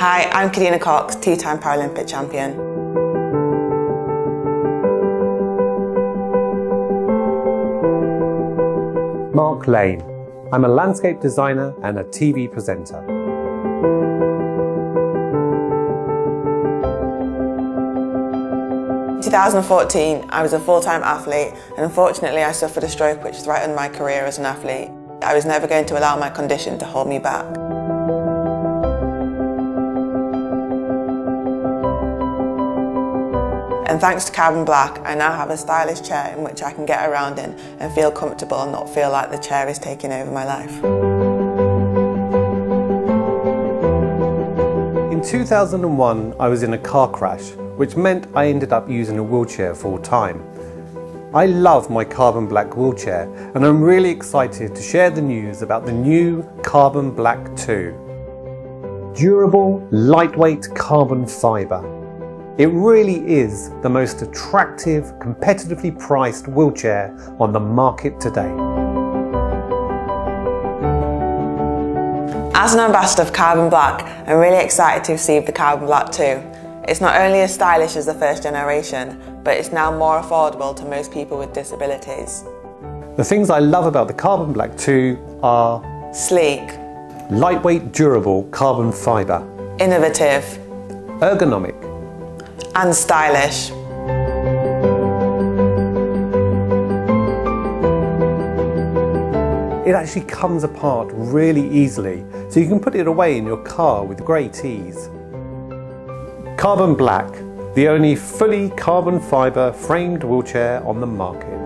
Hi, I'm Kadeena Cox, two-time Paralympic champion. Mark Lane. I'm a landscape designer and a TV presenter. In 2014, I was a full-time athlete and unfortunately I suffered a stroke which threatened my career as an athlete. I was never going to allow my condition to hold me back. And thanks to Carbon Black, I now have a stylish chair in which I can get around in and feel comfortable and not feel like the chair is taking over my life. In 2001, I was in a car crash which meant I ended up using a wheelchair full time. I love my Carbon Black wheelchair and I'm really excited to share the news about the new Carbon Black 2. Durable, lightweight carbon fibre. It really is the most attractive, competitively priced wheelchair on the market today. As an ambassador of Carbon Black, I'm really excited to receive the Carbon Black 2. It's not only as stylish as the first generation, but it's now more affordable to most people with disabilities. The things I love about the Carbon Black 2 are sleek, lightweight, durable carbon fibre, innovative, ergonomic, and stylish. It actually comes apart really easily, so you can put it away in your car with great ease. Carbon Black, the only fully carbon fibre framed wheelchair on the market.